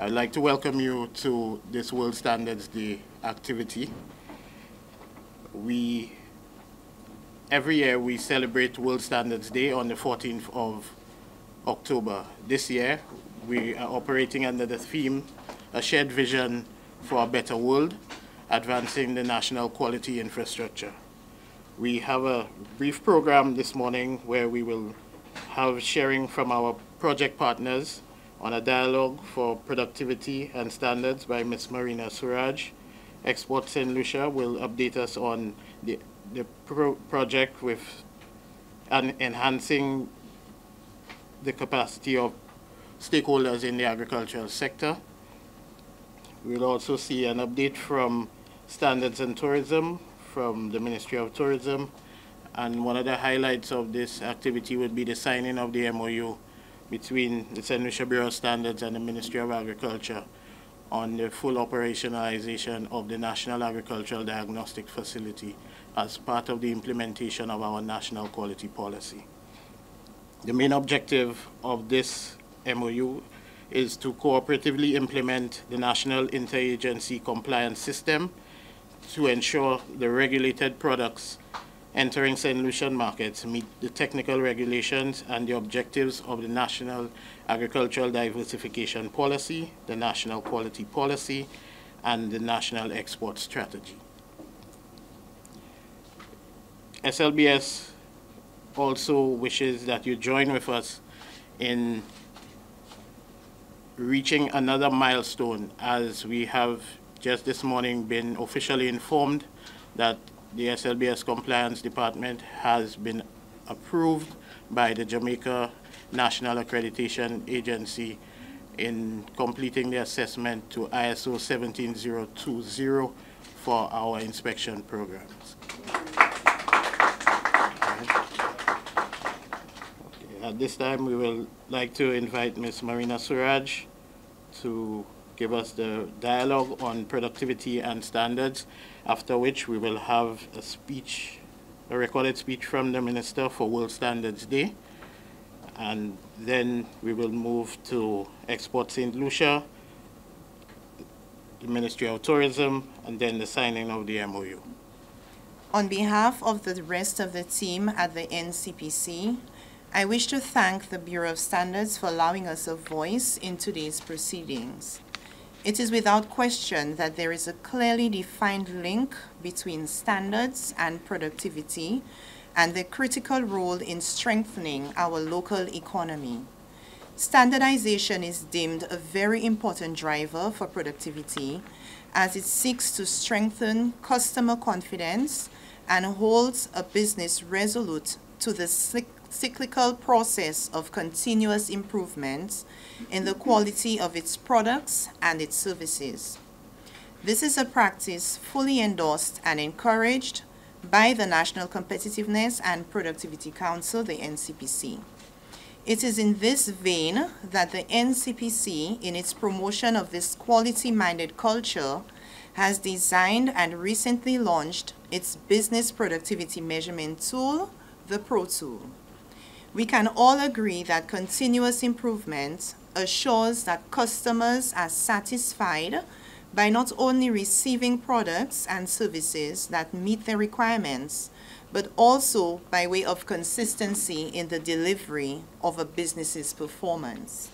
I'd like to welcome you to this World Standards Day activity. We, every year we celebrate World Standards Day on the 14th of October. This year we are operating under the theme, A Shared Vision for a Better World, Advancing the National Quality Infrastructure. We have a brief program this morning where we will have sharing from our project partners on a dialogue for productivity and standards by Ms. Marina Suraj. Export St. Lucia will update us on the, the pro project with an enhancing the capacity of stakeholders in the agricultural sector. We'll also see an update from Standards and Tourism from the Ministry of Tourism. And one of the highlights of this activity would be the signing of the MOU between the. Lucia Bureau of Standards and the Ministry of Agriculture on the full operationalization of the National Agricultural Diagnostic Facility as part of the implementation of our national quality policy. The main objective of this MOU is to cooperatively implement the National Interagency Compliance System to ensure the regulated products entering St. Lucian markets meet the technical regulations and the objectives of the National Agricultural Diversification Policy, the National Quality Policy, and the National Export Strategy. SLBS also wishes that you join with us in reaching another milestone as we have just this morning been officially informed that the SLBS Compliance Department has been approved by the Jamaica National Accreditation Agency in completing the assessment to ISO 17020 for our inspection programs. At this time, we will like to invite Ms. Marina Suraj to give us the dialogue on productivity and standards, after which we will have a speech, a recorded speech from the Minister for World Standards Day. And then we will move to Export St. Lucia, the Ministry of Tourism, and then the signing of the MOU. On behalf of the rest of the team at the NCPC, I wish to thank the Bureau of Standards for allowing us a voice in today's proceedings. It is without question that there is a clearly defined link between standards and productivity and the critical role in strengthening our local economy. Standardization is deemed a very important driver for productivity as it seeks to strengthen customer confidence and holds a business resolute to the cyclical process of continuous improvement in the quality of its products and its services. This is a practice fully endorsed and encouraged by the National Competitiveness and Productivity Council, the NCPC. It is in this vein that the NCPC, in its promotion of this quality-minded culture, has designed and recently launched its business productivity measurement tool, the Pro Tool. We can all agree that continuous improvement assures that customers are satisfied by not only receiving products and services that meet their requirements, but also by way of consistency in the delivery of a business's performance.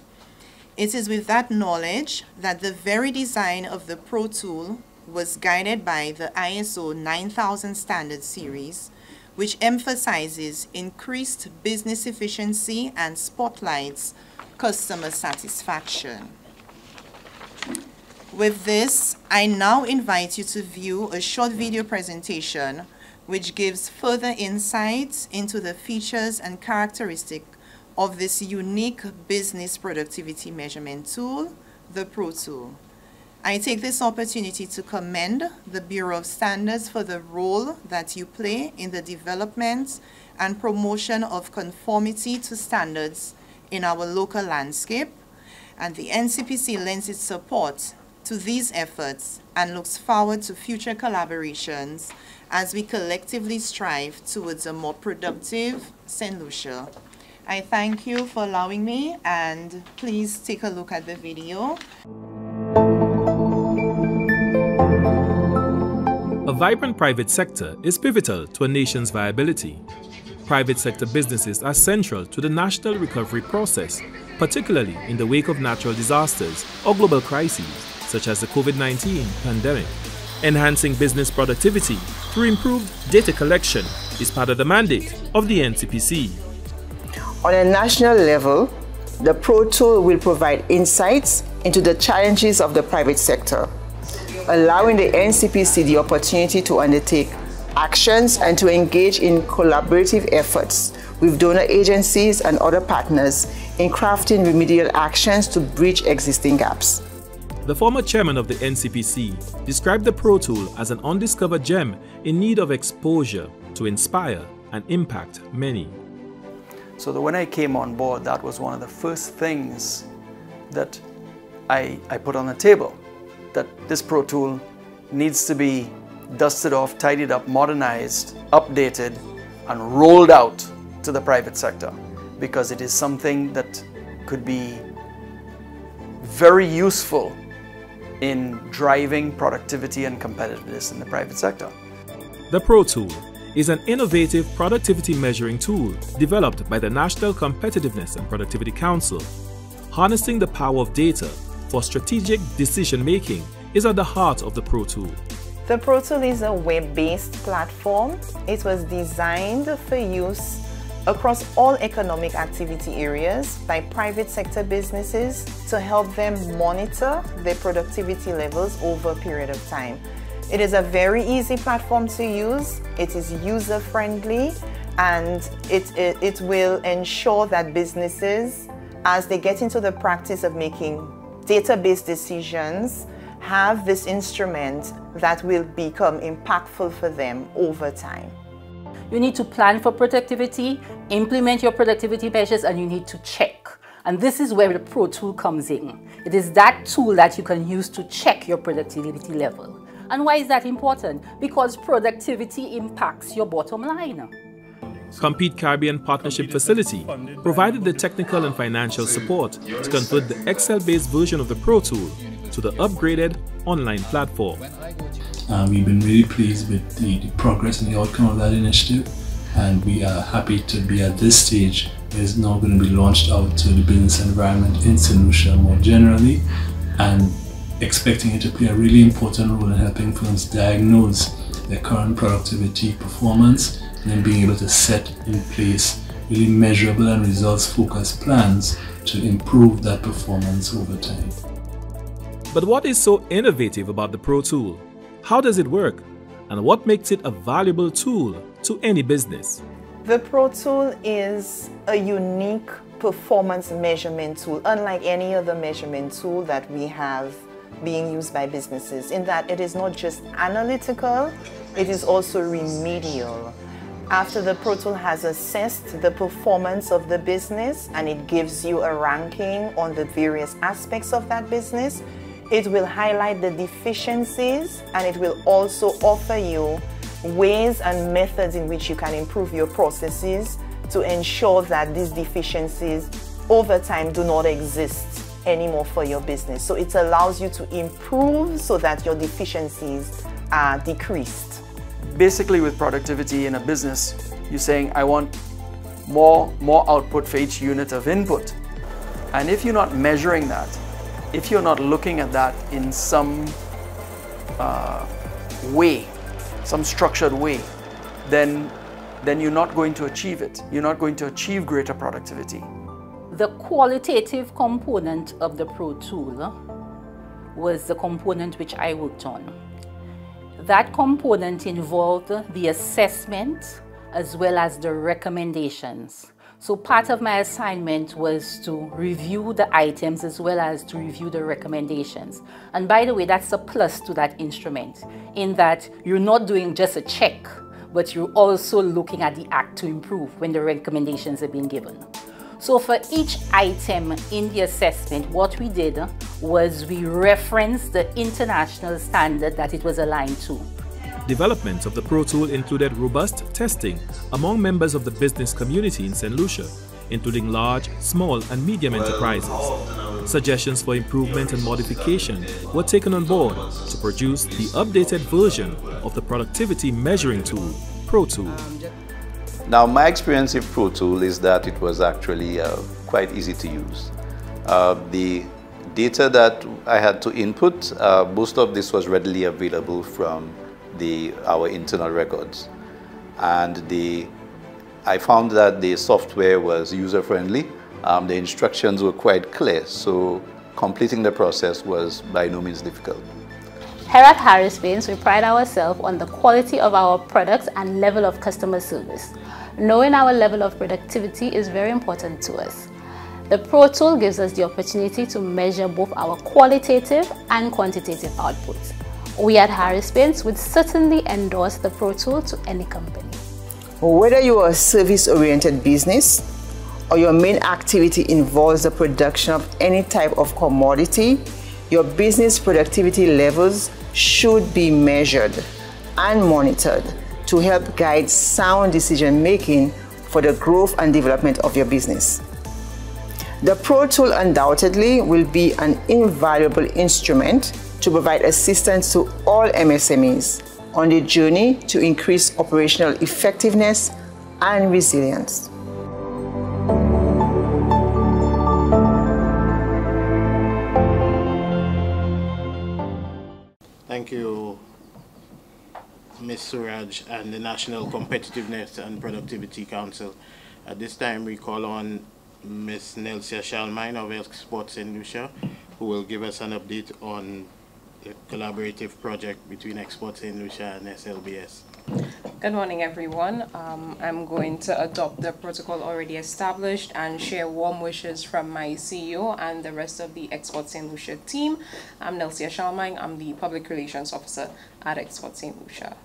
It is with that knowledge that the very design of the Pro Tool was guided by the ISO 9000 standard series which emphasizes increased business efficiency and spotlights customer satisfaction. With this, I now invite you to view a short video presentation which gives further insights into the features and characteristics of this unique business productivity measurement tool, the Pro Tool. I take this opportunity to commend the Bureau of Standards for the role that you play in the development and promotion of conformity to standards in our local landscape, and the NCPC lends its support to these efforts and looks forward to future collaborations as we collectively strive towards a more productive St. Lucia. I thank you for allowing me and please take a look at the video. A vibrant private sector is pivotal to a nation's viability. Private sector businesses are central to the national recovery process, particularly in the wake of natural disasters or global crises such as the COVID 19 pandemic. Enhancing business productivity through improved data collection is part of the mandate of the NCPC. On a national level, the Pro Tool will provide insights into the challenges of the private sector allowing the NCPC the opportunity to undertake actions and to engage in collaborative efforts with donor agencies and other partners in crafting remedial actions to bridge existing gaps. The former chairman of the NCPC described the Pro Tool as an undiscovered gem in need of exposure to inspire and impact many. So that when I came on board, that was one of the first things that I, I put on the table that this Pro Tool needs to be dusted off, tidied up, modernized, updated, and rolled out to the private sector because it is something that could be very useful in driving productivity and competitiveness in the private sector. The Pro Tool is an innovative productivity measuring tool developed by the National Competitiveness and Productivity Council, harnessing the power of data for strategic decision making is at the heart of the Pro Tool. The Pro Tool is a web-based platform. It was designed for use across all economic activity areas by private sector businesses to help them monitor their productivity levels over a period of time. It is a very easy platform to use. It is user friendly and it, it, it will ensure that businesses, as they get into the practice of making database decisions have this instrument that will become impactful for them over time. You need to plan for productivity, implement your productivity measures, and you need to check. And this is where the Pro Tool comes in. It is that tool that you can use to check your productivity level. And why is that important? Because productivity impacts your bottom line. Compete Caribbean Partnership Facility provided the technical and financial support to convert the Excel-based version of the Pro Tool to the upgraded online platform. Uh, we've been really pleased with the, the, progress and the outcome of that initiative and we are happy to be at this stage it's now going to be launched out to the business environment in St. Lucia more generally and expecting it to play a really important role in helping firms diagnose their current productivity performance and then being able to set in place really measurable and results focused plans to improve that performance over time. But what is so innovative about the Pro Tool? How does it work? And what makes it a valuable tool to any business? The Pro Tool is a unique performance measurement tool, unlike any other measurement tool that we have being used by businesses, in that it is not just analytical, it is also remedial. After the Pro Tool has assessed the performance of the business and it gives you a ranking on the various aspects of that business, it will highlight the deficiencies and it will also offer you ways and methods in which you can improve your processes to ensure that these deficiencies over time do not exist anymore for your business. So it allows you to improve so that your deficiencies are decreased basically with productivity in a business, you're saying, I want more, more output for each unit of input. And if you're not measuring that, if you're not looking at that in some uh, way, some structured way, then, then you're not going to achieve it. You're not going to achieve greater productivity. The qualitative component of the Pro Tool was the component which I worked on. That component involved the assessment as well as the recommendations. So part of my assignment was to review the items as well as to review the recommendations. And by the way, that's a plus to that instrument in that you're not doing just a check, but you're also looking at the act to improve when the recommendations have been given. So for each item in the assessment, what we did was we referenced the international standard that it was aligned to. Development of the Pro Tool included robust testing among members of the business community in St. Lucia, including large, small and medium enterprises. Suggestions for improvement and modification were taken on board to produce the updated version of the productivity measuring tool, Pro Tool. Now, my experience with Pro Tool is that it was actually uh, quite easy to use. Uh, the data that I had to input, uh, most of this was readily available from the, our internal records. And the, I found that the software was user-friendly. Um, the instructions were quite clear, so completing the process was by no means difficult. Here at Harris Paints, we pride ourselves on the quality of our products and level of customer service. Knowing our level of productivity is very important to us. The Pro Tool gives us the opportunity to measure both our qualitative and quantitative outputs. We at Harris Paints would certainly endorse the Pro Tool to any company. Whether you are a service-oriented business or your main activity involves the production of any type of commodity, your business productivity levels should be measured and monitored to help guide sound decision making for the growth and development of your business. The Pro Tool undoubtedly will be an invaluable instrument to provide assistance to all MSMEs on the journey to increase operational effectiveness and resilience. Thank you, Ms. Suraj and the National Competitiveness and Productivity Council. At this time, we call on Ms. Nelsia Shalmine of Exports St. Lucia, who will give us an update on the collaborative project between Exports St. Lucia and SLBS. Good morning, everyone. Um, I'm going to adopt the protocol already established and share warm wishes from my CEO and the rest of the Export St. Lucia team. I'm Nelsia Shalmine. I'm the Public Relations Officer at Export St. Lucia.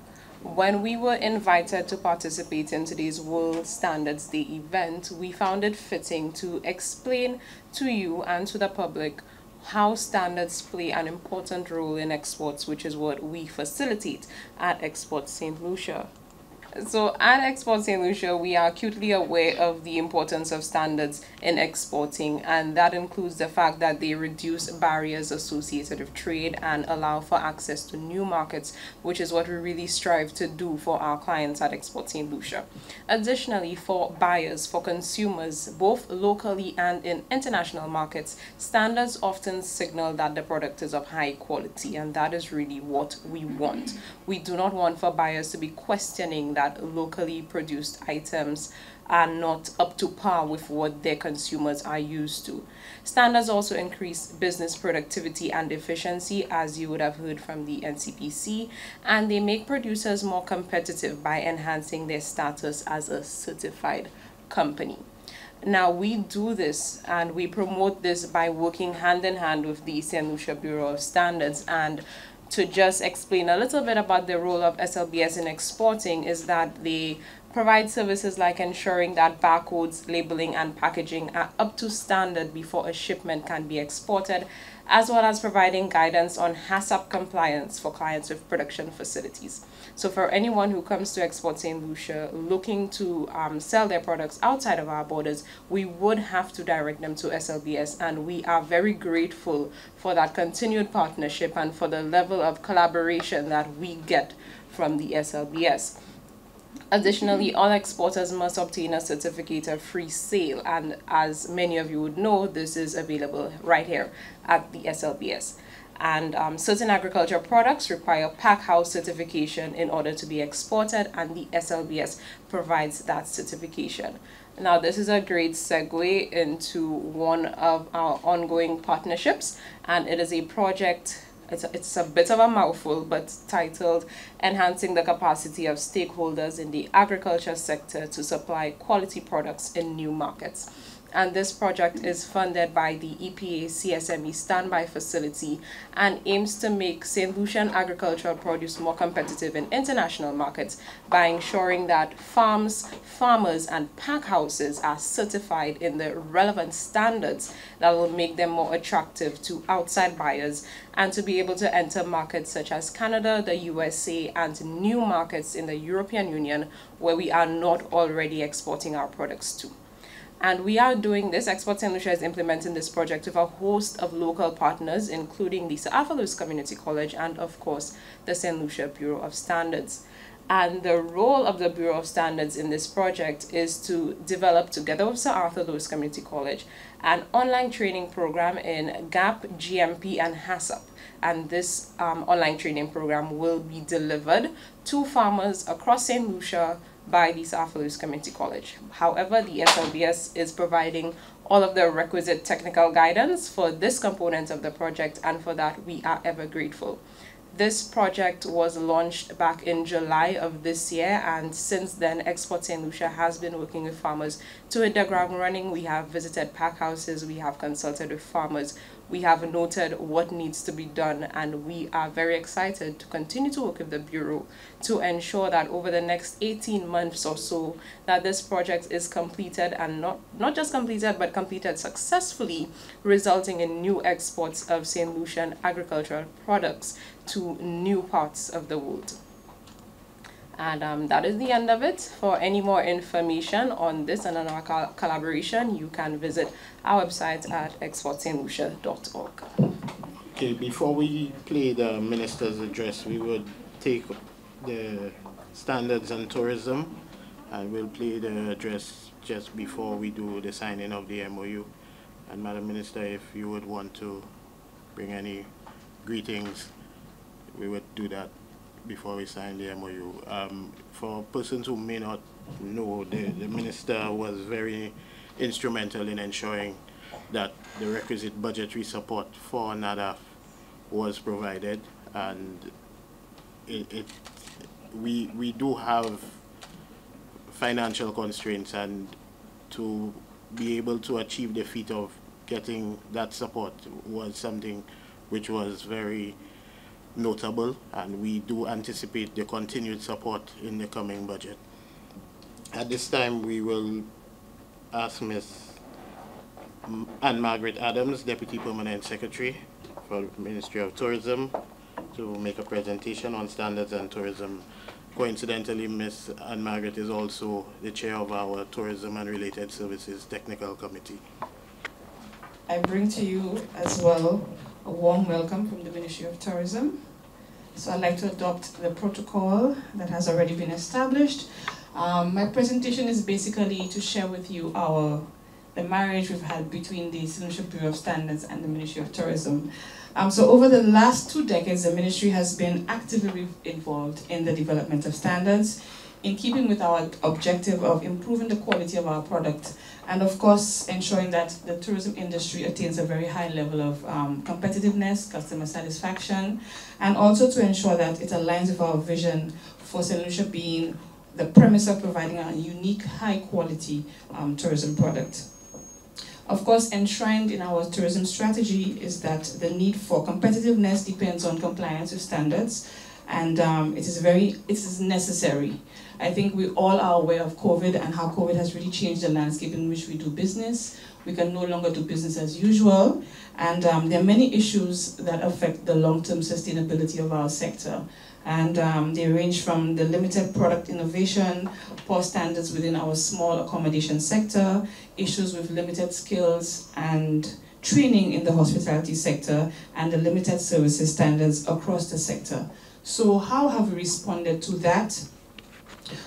When we were invited to participate in today's World Standards Day event, we found it fitting to explain to you and to the public how standards play an important role in exports, which is what we facilitate at Export St. Lucia. So at Export St. Lucia, we are acutely aware of the importance of standards in exporting, and that includes the fact that they reduce barriers associated with trade and allow for access to new markets, which is what we really strive to do for our clients at Export St. Lucia. Additionally, for buyers, for consumers, both locally and in international markets, standards often signal that the product is of high quality, and that is really what we want. We do not want for buyers to be questioning that locally produced items are not up to par with what their consumers are used to. Standards also increase business productivity and efficiency, as you would have heard from the NCPC, and they make producers more competitive by enhancing their status as a certified company. Now, we do this and we promote this by working hand in hand with the St. Lucia Bureau of Standards and to just explain a little bit about the role of SLBS in exporting is that they provide services like ensuring that barcodes, labeling, and packaging are up to standard before a shipment can be exported, as well as providing guidance on HACCP compliance for clients with production facilities. So for anyone who comes to Export St. Lucia looking to um, sell their products outside of our borders, we would have to direct them to SLBS and we are very grateful for that continued partnership and for the level of collaboration that we get from the SLBS. Additionally, all exporters must obtain a certificate of free sale and as many of you would know, this is available right here at the SLBS and um, certain agricultural products require pack house certification in order to be exported and the SLBS provides that certification. Now this is a great segue into one of our ongoing partnerships and it is a project it's a, it's a bit of a mouthful, but titled Enhancing the Capacity of Stakeholders in the Agriculture Sector to Supply Quality Products in New Markets and this project is funded by the EPA CSME Standby Facility and aims to make St. Lucian agricultural produce more competitive in international markets by ensuring that farms, farmers, and pack houses are certified in the relevant standards that will make them more attractive to outside buyers and to be able to enter markets such as Canada, the USA, and new markets in the European Union where we are not already exporting our products to. And we are doing this, Export St. Lucia is implementing this project with a host of local partners, including the Sir Lewis Community College and, of course, the St. Lucia Bureau of Standards. And the role of the Bureau of Standards in this project is to develop, together with Sir Arthur Lewis Community College, an online training program in GAP, GMP, and HACCP. And this um, online training program will be delivered to farmers across St. Lucia by the Arthur Lewis Community College. However, the SLBS is providing all of the requisite technical guidance for this component of the project, and for that we are ever grateful. This project was launched back in July of this year, and since then, Export St. Lucia has been working with farmers to hit the ground running. We have visited pack houses, we have consulted with farmers, we have noted what needs to be done, and we are very excited to continue to work with the Bureau to ensure that over the next 18 months or so, that this project is completed and not, not just completed, but completed successfully, resulting in new exports of St. Lucian agricultural products to new parts of the world. And um, that is the end of it. For any more information on this and on our co collaboration, you can visit our website at exportstlucia.org. Okay, before we play the minister's address, we would take the standards and tourism and we'll play the address just before we do the signing of the MOU. And Madam Minister, if you would want to bring any greetings we would do that before we sign the MOU. Um, for persons who may not know, the, the minister was very instrumental in ensuring that the requisite budgetary support for NADAF was provided and it, it we we do have financial constraints and to be able to achieve the feat of getting that support was something which was very notable and we do anticipate the continued support in the coming budget. At this time we will ask Ms. Anne Margaret Adams, Deputy Permanent Secretary for the Ministry of Tourism to make a presentation on standards and tourism. Coincidentally, Ms. Anne Margaret is also the chair of our Tourism and Related Services Technical Committee. I bring to you as well a warm welcome from the Ministry of Tourism. So I'd like to adopt the protocol that has already been established. Um, my presentation is basically to share with you our the marriage we've had between the St. Bureau of Standards and the Ministry of Tourism. Um, so over the last two decades, the ministry has been actively involved in the development of standards in keeping with our objective of improving the quality of our product and of course ensuring that the tourism industry attains a very high level of um, competitiveness, customer satisfaction, and also to ensure that it aligns with our vision for St. Lucia being the premise of providing a unique, high quality um, tourism product. Of course, enshrined in our tourism strategy is that the need for competitiveness depends on compliance with standards, and um, it is very, it is necessary. I think we all are aware of COVID and how COVID has really changed the landscape in which we do business. We can no longer do business as usual, and um, there are many issues that affect the long-term sustainability of our sector. And um, they range from the limited product innovation, poor standards within our small accommodation sector, issues with limited skills and training in the hospitality sector, and the limited services standards across the sector. So how have we responded to that?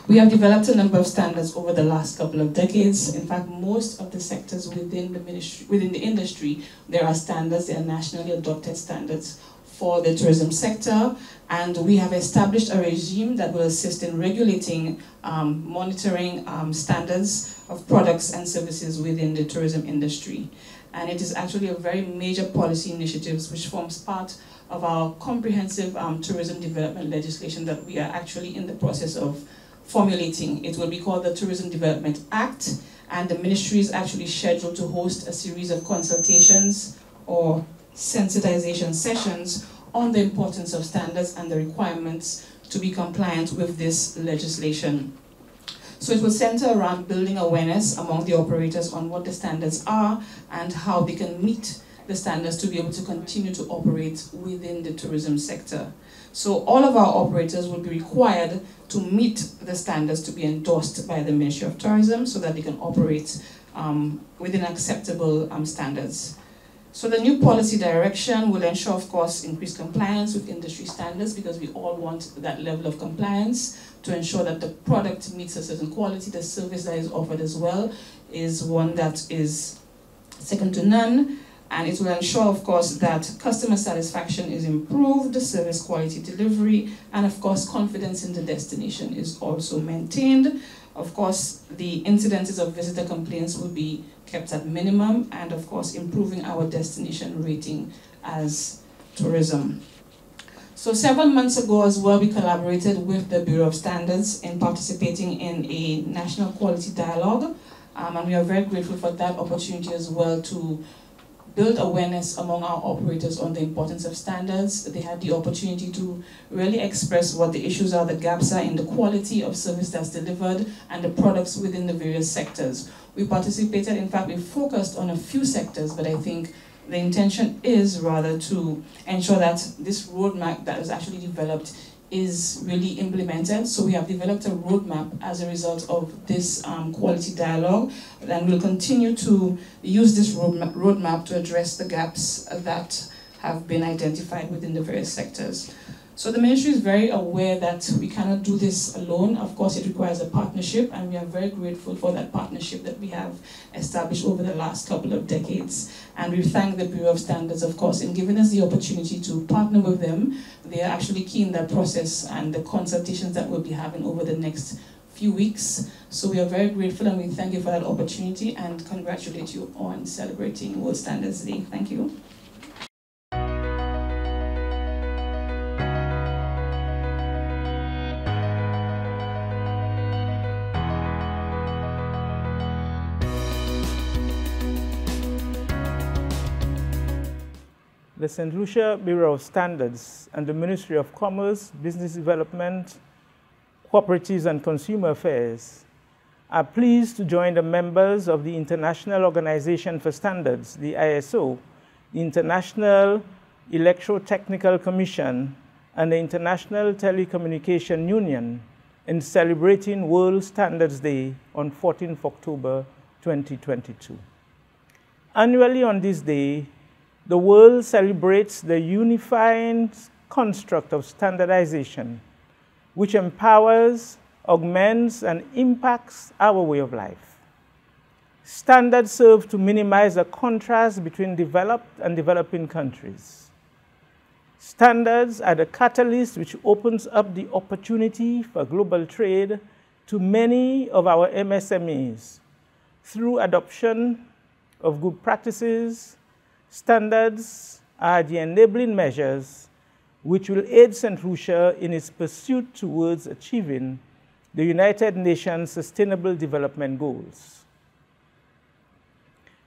We have developed a number of standards over the last couple of decades. In fact, most of the sectors within the ministry, within the industry, there are standards, there are nationally adopted standards for the tourism sector, and we have established a regime that will assist in regulating, um, monitoring um, standards of products and services within the tourism industry. And it is actually a very major policy initiative which forms part of our comprehensive um, tourism development legislation that we are actually in the process of formulating. It will be called the Tourism Development Act, and the ministry is actually scheduled to host a series of consultations or sensitization sessions on the importance of standards and the requirements to be compliant with this legislation. So it will center around building awareness among the operators on what the standards are and how they can meet the standards to be able to continue to operate within the tourism sector. So all of our operators will be required to meet the standards to be endorsed by the Ministry of Tourism so that they can operate um, within acceptable um, standards. So the new policy direction will ensure, of course, increased compliance with industry standards because we all want that level of compliance to ensure that the product meets a certain quality, the service that is offered as well is one that is second to none, and it will ensure, of course, that customer satisfaction is improved, service quality delivery, and of course, confidence in the destination is also maintained. Of course, the incidences of visitor complaints will be kept at minimum, and of course, improving our destination rating as tourism. So several months ago as well, we collaborated with the Bureau of Standards in participating in a national quality dialogue, um, and we are very grateful for that opportunity as well to build awareness among our operators on the importance of standards. They had the opportunity to really express what the issues are, the gaps are in the quality of service that's delivered and the products within the various sectors. We participated, in fact, we focused on a few sectors, but I think the intention is rather to ensure that this roadmap that was actually developed is really implemented. So we have developed a roadmap as a result of this um, quality dialogue, and we'll continue to use this roadmap, roadmap to address the gaps that have been identified within the various sectors. So the ministry is very aware that we cannot do this alone. Of course, it requires a partnership, and we are very grateful for that partnership that we have established over the last couple of decades. And we thank the Bureau of Standards, of course, in giving us the opportunity to partner with them. They are actually key in that process and the consultations that we'll be having over the next few weeks. So we are very grateful and we thank you for that opportunity and congratulate you on celebrating World Standards Day. Thank you. The St. Lucia Bureau of Standards and the Ministry of Commerce, Business Development, Cooperatives and Consumer Affairs are pleased to join the members of the International Organization for Standards, the ISO, the International Electrotechnical Commission, and the International Telecommunication Union in celebrating World Standards Day on 14th October 2022. Annually on this day, the world celebrates the unifying construct of standardization, which empowers, augments, and impacts our way of life. Standards serve to minimize the contrast between developed and developing countries. Standards are the catalyst which opens up the opportunity for global trade to many of our MSMEs through adoption of good practices, Standards are the enabling measures which will aid St. Lucia in its pursuit towards achieving the United Nations Sustainable Development Goals.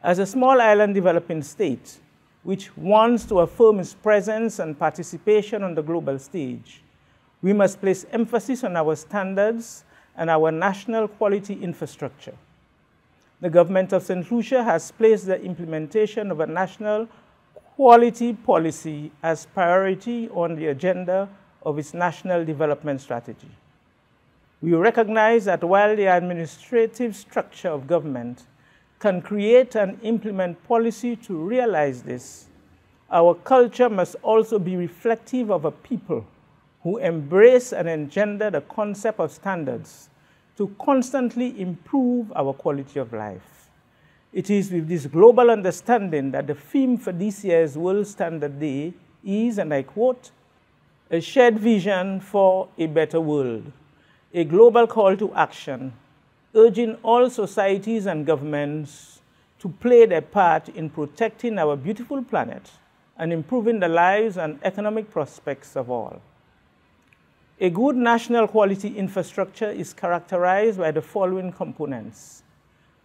As a small island developing state, which wants to affirm its presence and participation on the global stage, we must place emphasis on our standards and our national quality infrastructure the government of St. Lucia has placed the implementation of a national quality policy as priority on the agenda of its national development strategy. We recognize that while the administrative structure of government can create and implement policy to realize this, our culture must also be reflective of a people who embrace and engender the concept of standards to constantly improve our quality of life. It is with this global understanding that the theme for this year's World Standard Day is, and I quote, a shared vision for a better world, a global call to action, urging all societies and governments to play their part in protecting our beautiful planet and improving the lives and economic prospects of all. A good national quality infrastructure is characterized by the following components.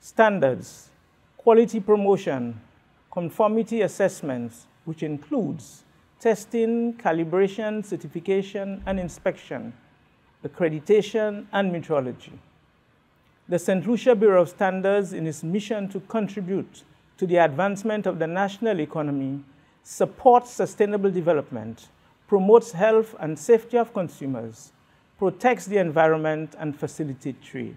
Standards, quality promotion, conformity assessments, which includes testing, calibration, certification, and inspection, accreditation, and metrology. The St. Lucia Bureau of Standards, in its mission to contribute to the advancement of the national economy, supports sustainable development promotes health and safety of consumers, protects the environment, and facilitates trade.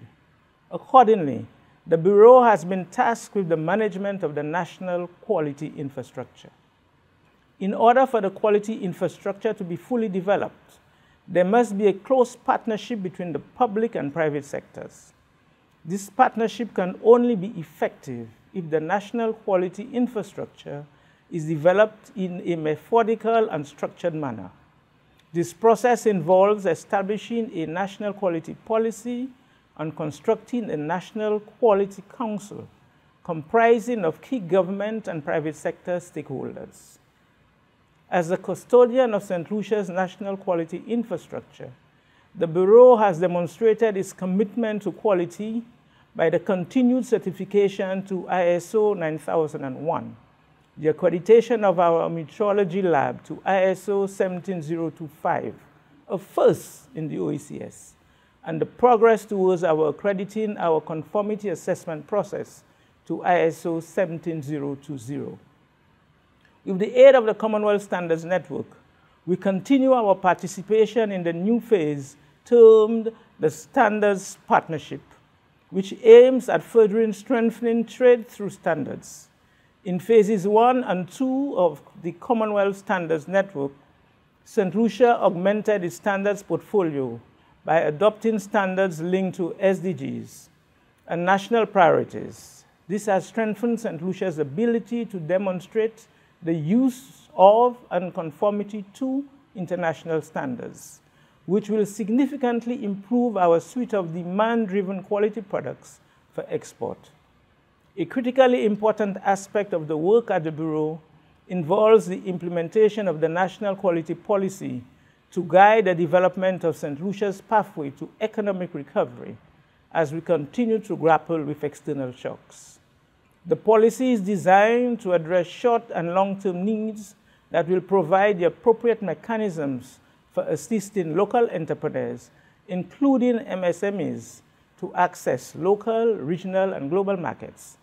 Accordingly, the Bureau has been tasked with the management of the national quality infrastructure. In order for the quality infrastructure to be fully developed, there must be a close partnership between the public and private sectors. This partnership can only be effective if the national quality infrastructure is developed in a methodical and structured manner. This process involves establishing a national quality policy and constructing a national quality council comprising of key government and private sector stakeholders. As the custodian of St. Lucia's national quality infrastructure, the Bureau has demonstrated its commitment to quality by the continued certification to ISO 9001, the accreditation of our metrology lab to ISO 17025, a first in the OECS, and the progress towards our accrediting our conformity assessment process to ISO 17020. With the aid of the Commonwealth Standards Network, we continue our participation in the new phase termed the Standards Partnership, which aims at furthering strengthening trade through standards. In phases one and two of the Commonwealth Standards Network, St. Lucia augmented its standards portfolio by adopting standards linked to SDGs and national priorities. This has strengthened St. Lucia's ability to demonstrate the use of and conformity to international standards, which will significantly improve our suite of demand-driven quality products for export. A critically important aspect of the work at the Bureau involves the implementation of the National Quality Policy to guide the development of St. Lucia's pathway to economic recovery as we continue to grapple with external shocks. The policy is designed to address short and long-term needs that will provide the appropriate mechanisms for assisting local entrepreneurs, including MSMEs, to access local, regional, and global markets,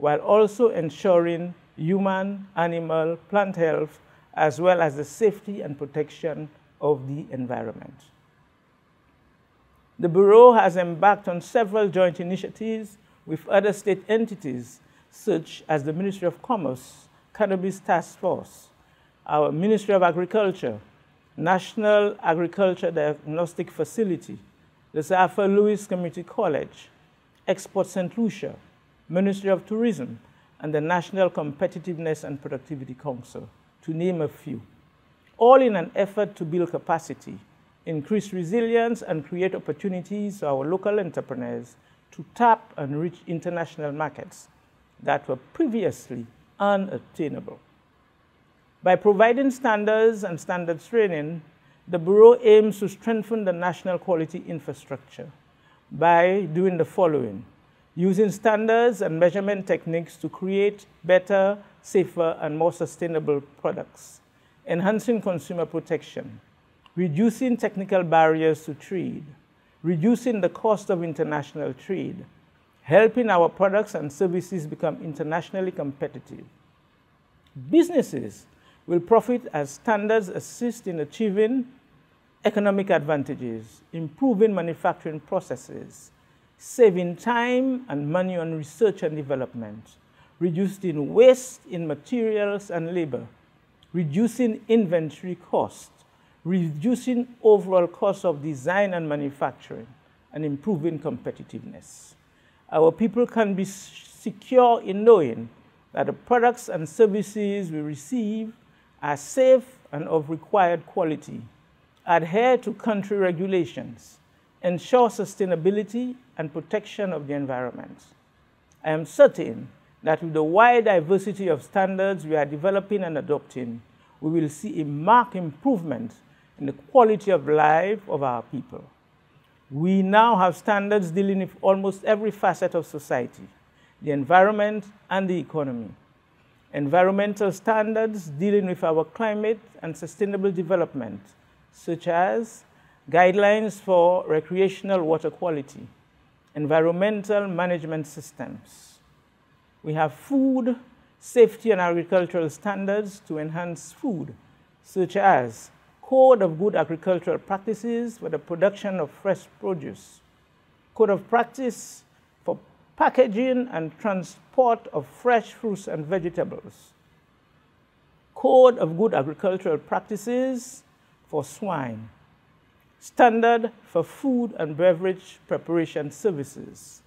while also ensuring human, animal, plant health, as well as the safety and protection of the environment. The Bureau has embarked on several joint initiatives with other state entities, such as the Ministry of Commerce, Cannabis Task Force, our Ministry of Agriculture, National Agriculture Diagnostic Facility, the Arthur Lewis Community College, Export St. Lucia, Ministry of Tourism, and the National Competitiveness and Productivity Council, to name a few all in an effort to build capacity, increase resilience, and create opportunities for our local entrepreneurs to tap and reach international markets that were previously unattainable. By providing standards and standards training, the Bureau aims to strengthen the national quality infrastructure by doing the following. Using standards and measurement techniques to create better, safer, and more sustainable products enhancing consumer protection, reducing technical barriers to trade, reducing the cost of international trade, helping our products and services become internationally competitive. Businesses will profit as standards assist in achieving economic advantages, improving manufacturing processes, saving time and money on research and development, reducing waste in materials and labor, reducing inventory costs, reducing overall cost of design and manufacturing, and improving competitiveness. Our people can be secure in knowing that the products and services we receive are safe and of required quality, adhere to country regulations, ensure sustainability and protection of the environment. I am certain that with the wide diversity of standards we are developing and adopting, we will see a marked improvement in the quality of life of our people. We now have standards dealing with almost every facet of society, the environment and the economy. Environmental standards dealing with our climate and sustainable development, such as guidelines for recreational water quality, environmental management systems, we have food safety and agricultural standards to enhance food, such as Code of Good Agricultural Practices for the production of fresh produce, Code of Practice for packaging and transport of fresh fruits and vegetables, code of good agricultural practices for swine, standard for food and beverage preparation services.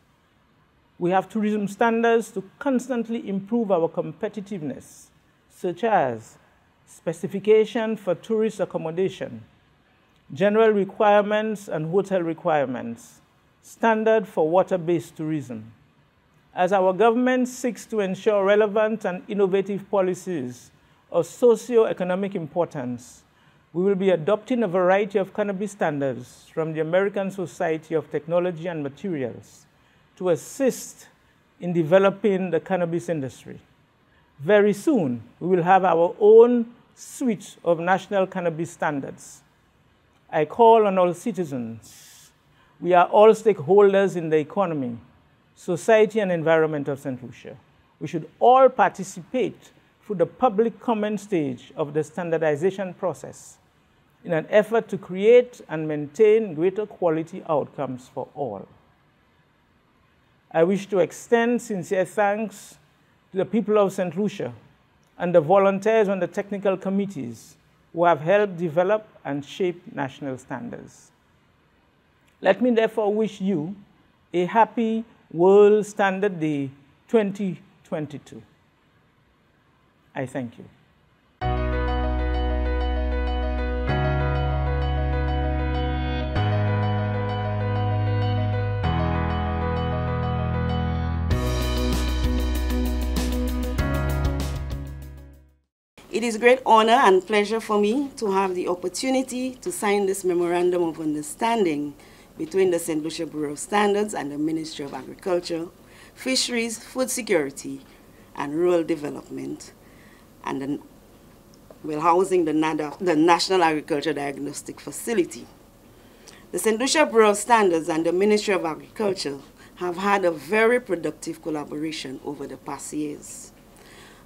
We have tourism standards to constantly improve our competitiveness, such as specification for tourist accommodation, general requirements and hotel requirements, standard for water-based tourism. As our government seeks to ensure relevant and innovative policies of socio-economic importance, we will be adopting a variety of cannabis standards from the American Society of Technology and Materials to assist in developing the cannabis industry. Very soon, we will have our own suite of national cannabis standards. I call on all citizens. We are all stakeholders in the economy, society, and environment of St. Lucia. We should all participate through the public comment stage of the standardization process in an effort to create and maintain greater quality outcomes for all. I wish to extend sincere thanks to the people of St. Lucia and the volunteers on the technical committees who have helped develop and shape national standards. Let me therefore wish you a happy World Standard Day 2022. I thank you. It is a great honor and pleasure for me to have the opportunity to sign this Memorandum of Understanding between the St. Lucia Bureau of Standards and the Ministry of Agriculture, Fisheries, Food Security, and Rural Development, and the, well, housing the, NADA, the National Agriculture Diagnostic Facility. The St. Lucia Bureau of Standards and the Ministry of Agriculture have had a very productive collaboration over the past years.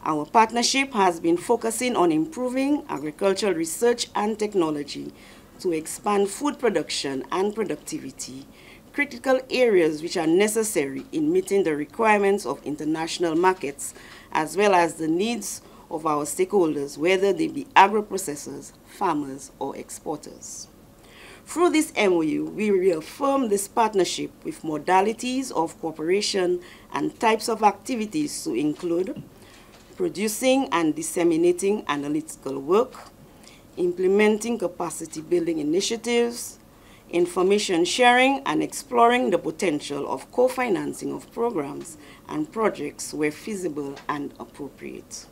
Our partnership has been focusing on improving agricultural research and technology to expand food production and productivity, critical areas which are necessary in meeting the requirements of international markets, as well as the needs of our stakeholders, whether they be agro-processors, farmers, or exporters. Through this MOU, we reaffirm this partnership with modalities of cooperation and types of activities to include producing and disseminating analytical work, implementing capacity building initiatives, information sharing, and exploring the potential of co-financing of programs and projects where feasible and appropriate.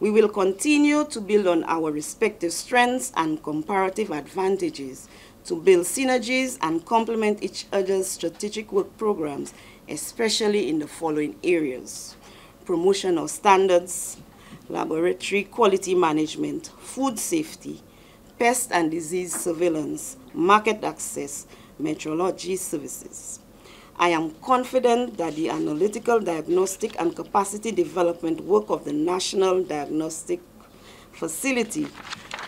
We will continue to build on our respective strengths and comparative advantages to build synergies and complement each other's strategic work programs, especially in the following areas promotion of standards, laboratory quality management, food safety, pest and disease surveillance, market access, metrology services. I am confident that the analytical diagnostic and capacity development work of the National Diagnostic Facility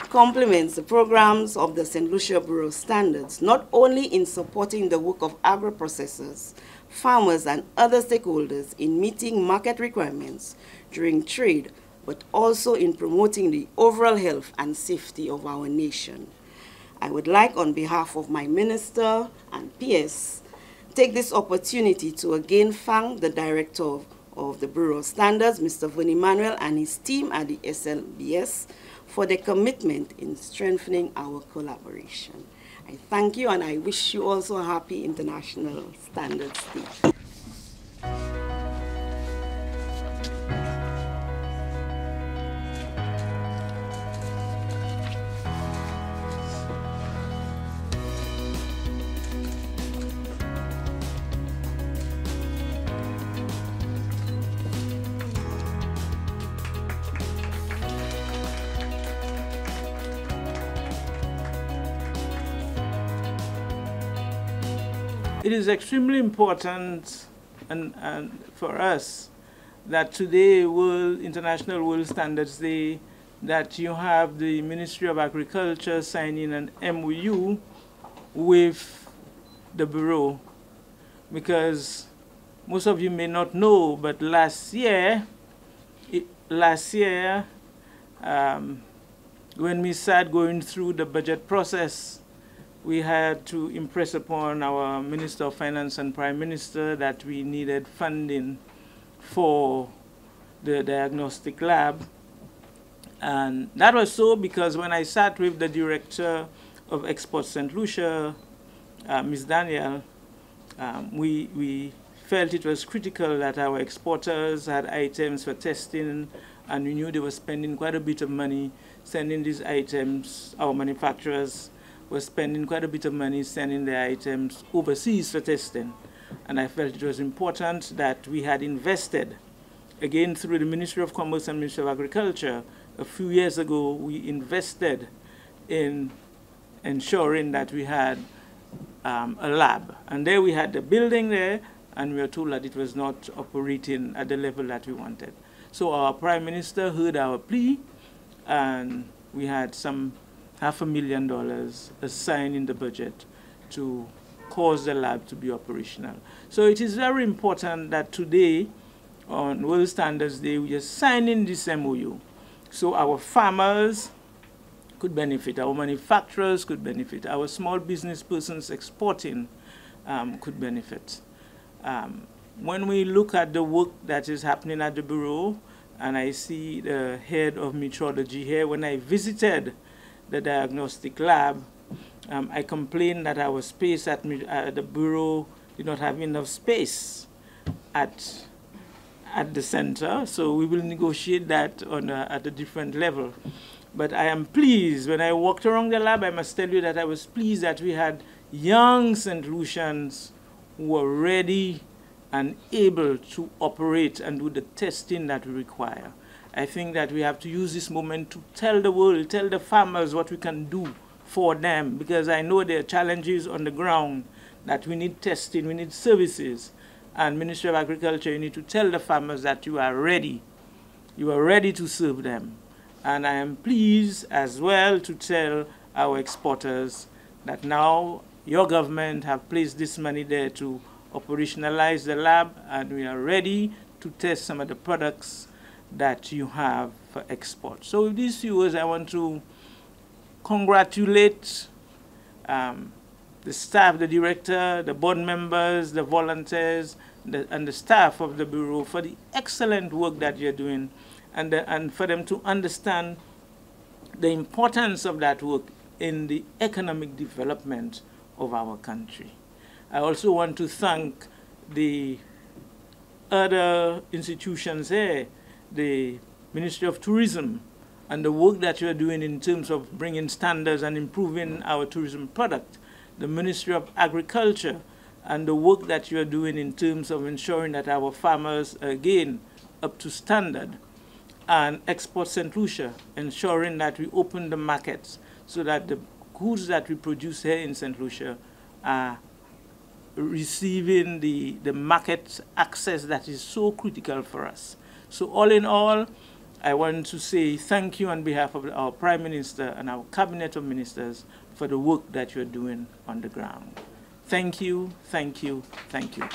complements the programs of the St. Lucia Bureau Standards, not only in supporting the work of agro-processors, farmers, and other stakeholders in meeting market requirements during trade, but also in promoting the overall health and safety of our nation. I would like, on behalf of my minister and PS, take this opportunity to again thank the director of, of the Bureau of Standards, Mr. Verne Emmanuel, and his team at the SLBS for their commitment in strengthening our collaboration. I thank you and I wish you also a happy International Standards Day. Is extremely important and, and for us that today, World International World Standards Day, that you have the Ministry of Agriculture signing an MOU with the Bureau. Because most of you may not know, but last year, it, last year, um, when we started going through the budget process, we had to impress upon our Minister of Finance and Prime Minister that we needed funding for the diagnostic lab. And that was so because when I sat with the director of Export St. Lucia, uh, Ms. Daniel, um, we, we felt it was critical that our exporters had items for testing and we knew they were spending quite a bit of money sending these items. Our manufacturers were spending quite a bit of money sending their items overseas for testing. And I felt it was important that we had invested, again through the Ministry of Commerce and Ministry of Agriculture, a few years ago we invested in ensuring that we had um, a lab. And there we had the building there, and we were told that it was not operating at the level that we wanted. So our Prime Minister heard our plea, and we had some half a million dollars assigned in the budget to cause the lab to be operational. So it is very important that today, on World Standards Day, we are signing this MOU. So our farmers could benefit, our manufacturers could benefit, our small business persons exporting um, could benefit. Um, when we look at the work that is happening at the Bureau, and I see the head of metrology here, when I visited the diagnostic lab, um, I complained that our space at uh, the Bureau did not have enough space at, at the center, so we will negotiate that on a, at a different level. But I am pleased, when I walked around the lab, I must tell you that I was pleased that we had young St. Lucians who were ready and able to operate and do the testing that we require. I think that we have to use this moment to tell the world, tell the farmers what we can do for them, because I know there are challenges on the ground that we need testing, we need services. And Ministry of Agriculture, you need to tell the farmers that you are ready. You are ready to serve them. And I am pleased as well to tell our exporters that now your government have placed this money there to operationalize the lab and we are ready to test some of the products that you have for export. So with these words, I want to congratulate um, the staff, the director, the board members, the volunteers, the, and the staff of the Bureau for the excellent work that you're doing and, the, and for them to understand the importance of that work in the economic development of our country. I also want to thank the other institutions here, the Ministry of Tourism, and the work that you're doing in terms of bringing standards and improving our tourism product, the Ministry of Agriculture, and the work that you're doing in terms of ensuring that our farmers are again up to standard and export St. Lucia, ensuring that we open the markets so that the goods that we produce here in St. Lucia are receiving the, the market access that is so critical for us. So all in all, I want to say thank you on behalf of our Prime Minister and our Cabinet of Ministers for the work that you're doing on the ground. Thank you, thank you, thank you.